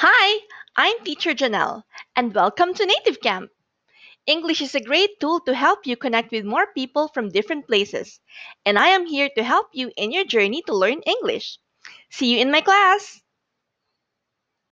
Hi, I'm Teacher Janelle, and welcome to Native Camp. English is a great tool to help you connect with more people from different places, and I am here to help you in your journey to learn English. See you in my class!